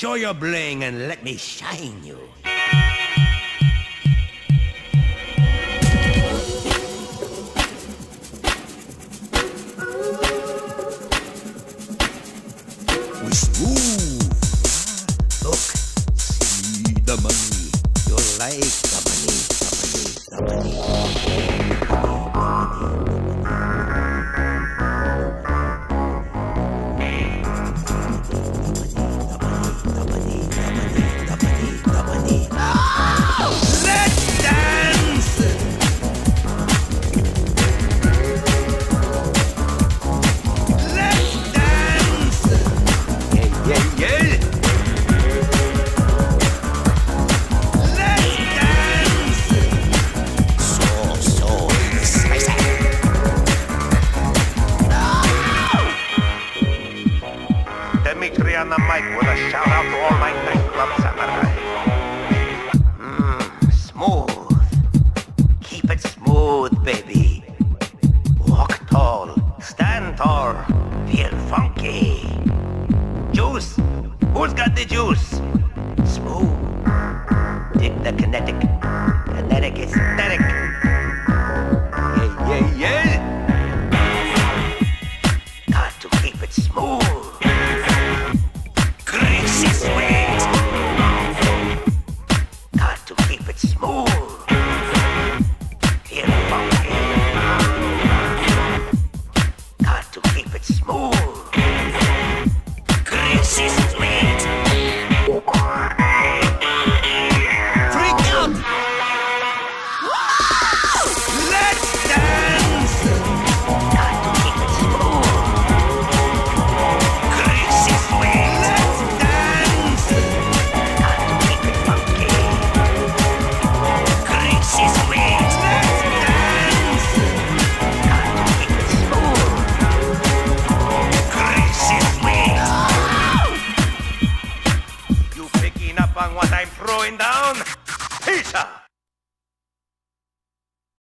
Show your bling and let me shine you. We smooth. Ah, look, see the money. On the mic with a shout out to all my nightclub samurai. Mmm, smooth. Keep it smooth, baby. Walk tall, stand tall, feel funky. Juice? Who's got the juice? Smooth. Dig the kinetic. Kinetic aesthetic. Yeah, yeah, yeah. Throwing down? Pizza!